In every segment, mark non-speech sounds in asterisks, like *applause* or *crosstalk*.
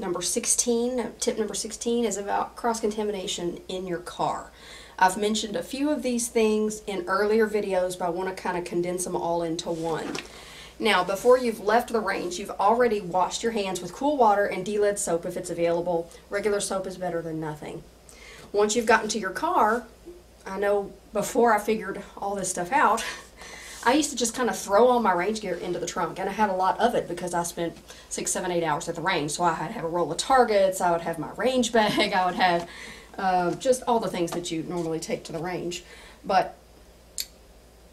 number 16, tip number 16 is about cross-contamination in your car. I've mentioned a few of these things in earlier videos, but I want to kind of condense them all into one. Now, before you've left the range, you've already washed your hands with cool water and D-lead soap if it's available. Regular soap is better than nothing. Once you've gotten to your car, I know before I figured all this stuff out, *laughs* I used to just kind of throw all my range gear into the trunk, and I had a lot of it because I spent six, seven, eight hours at the range. So I had to have a roll of targets, I would have my range *laughs* bag, I would have uh, just all the things that you normally take to the range. But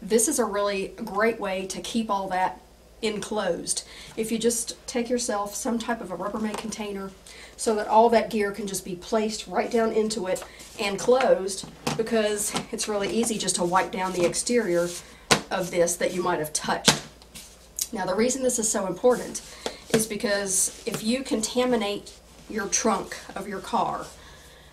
this is a really great way to keep all that enclosed. If you just take yourself some type of a Rubbermaid container so that all that gear can just be placed right down into it and closed because it's really easy just to wipe down the exterior of this that you might have touched. Now the reason this is so important is because if you contaminate your trunk of your car,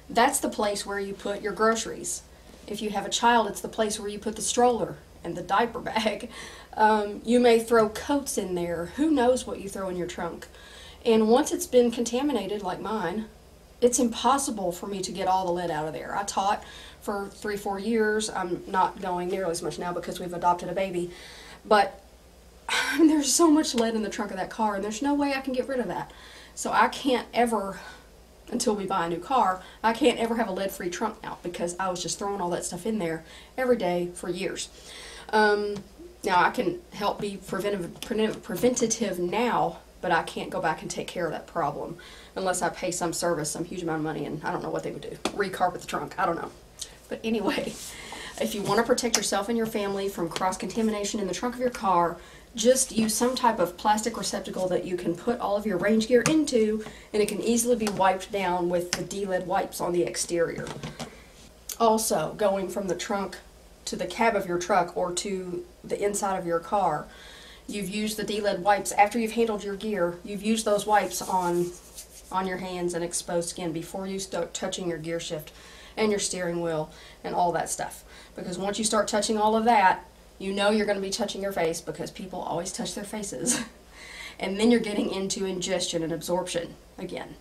that's the place where you put your groceries. If you have a child, it's the place where you put the stroller and the diaper bag. *laughs* Um, you may throw coats in there. Who knows what you throw in your trunk? And once it's been contaminated, like mine, it's impossible for me to get all the lead out of there. I taught for three, four years. I'm not going nearly as much now because we've adopted a baby. But *laughs* there's so much lead in the trunk of that car, and there's no way I can get rid of that. So I can't ever, until we buy a new car, I can't ever have a lead free trunk now because I was just throwing all that stuff in there every day for years. Um, now I can help be preventive, preventative now, but I can't go back and take care of that problem unless I pay some service, some huge amount of money, and I don't know what they would do. Recarpet the trunk, I don't know. But anyway, *laughs* if you want to protect yourself and your family from cross-contamination in the trunk of your car, just use some type of plastic receptacle that you can put all of your range gear into, and it can easily be wiped down with the D-lead wipes on the exterior. Also, going from the trunk to the cab of your truck or to the inside of your car, you've used the D-lead wipes after you've handled your gear. You've used those wipes on on your hands and exposed skin before you start touching your gear shift and your steering wheel and all that stuff. Because once you start touching all of that, you know you're going to be touching your face because people always touch their faces. *laughs* and then you're getting into ingestion and absorption again.